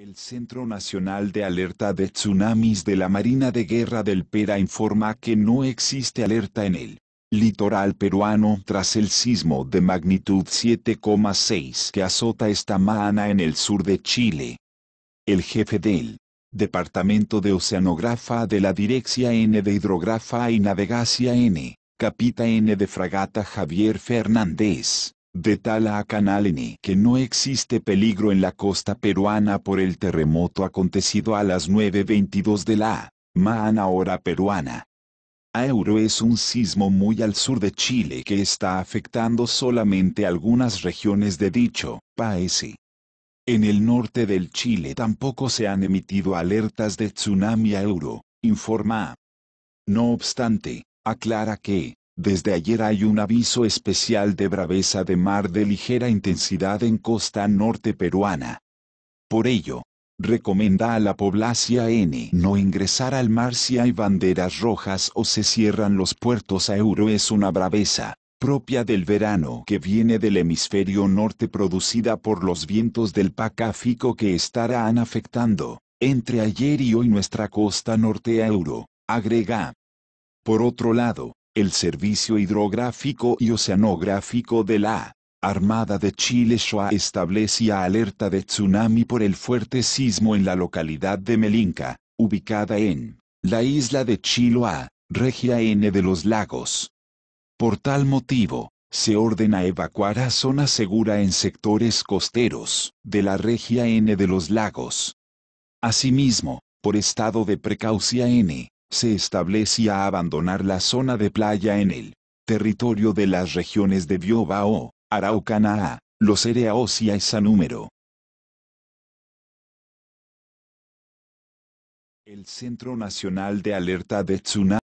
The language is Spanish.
El Centro Nacional de Alerta de Tsunamis de la Marina de Guerra del Pera informa que no existe alerta en el litoral peruano tras el sismo de magnitud 7,6 que azota esta mañana en el sur de Chile. El jefe del Departamento de Oceanografa de la Direccia N de Hidrografa y Navegacia N, Capita N de Fragata Javier Fernández, Detala a Canal N que no existe peligro en la costa peruana por el terremoto acontecido a las 9.22 de la mañana hora peruana. Euro es un sismo muy al sur de Chile que está afectando solamente algunas regiones de dicho país. En el norte del Chile tampoco se han emitido alertas de tsunami a Euro, informa. No obstante, aclara que, desde ayer hay un aviso especial de braveza de mar de ligera intensidad en costa norte peruana. Por ello, recomienda a la población N no ingresar al mar si hay banderas rojas o se cierran los puertos a euro es una braveza propia del verano que viene del hemisferio norte producida por los vientos del Pacífico que estarán afectando, entre ayer y hoy nuestra costa norte a euro, agrega. Por otro lado, el Servicio Hidrográfico y Oceanográfico de la Armada de Chile SHOA establecía alerta de tsunami por el fuerte sismo en la localidad de Melinca, ubicada en la isla de Chiloa, regia N de los lagos. Por tal motivo, se ordena evacuar a zona segura en sectores costeros de la regia N de los lagos. Asimismo, por estado de precaución N, se establecía abandonar la zona de playa en el territorio de las regiones de Biobao, Araucanaa, Los Ereaos y esa número. El Centro Nacional de Alerta de Tsunami